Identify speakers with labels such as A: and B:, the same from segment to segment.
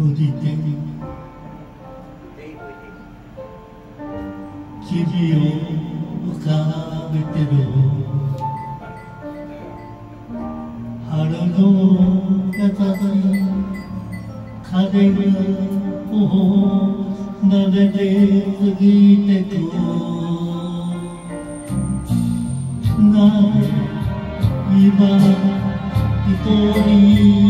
A: DVD 君を浮かべてる。腹の中に風が頬撫でて過ぎてく。な今一人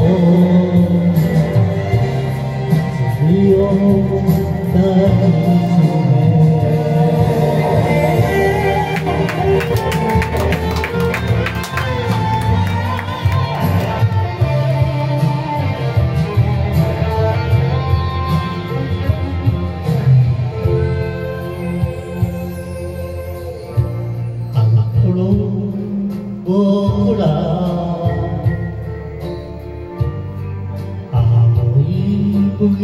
A: 我不来。い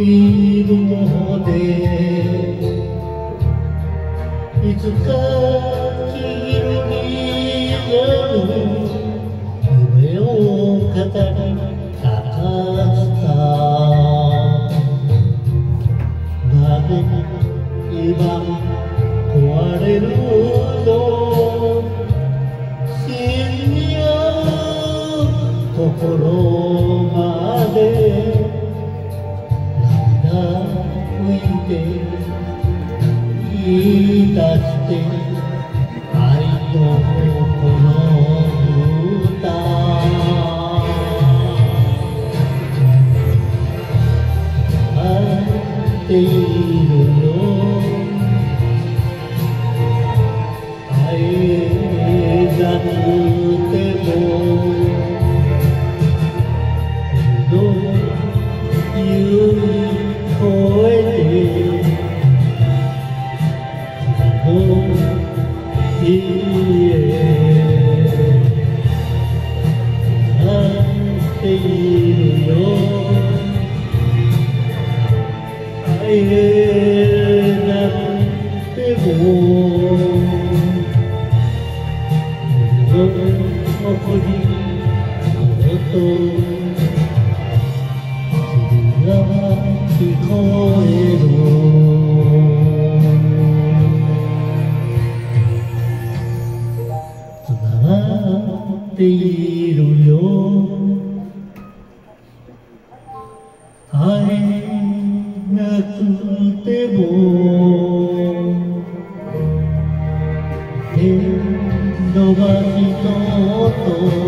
A: つか黄色に宿る夢を語りたした今壊れるぞ深夜心までて言い出して愛のこの歌。愛っているっているよ。大変なんてもどこにが聞こえるっている。なくても天のばと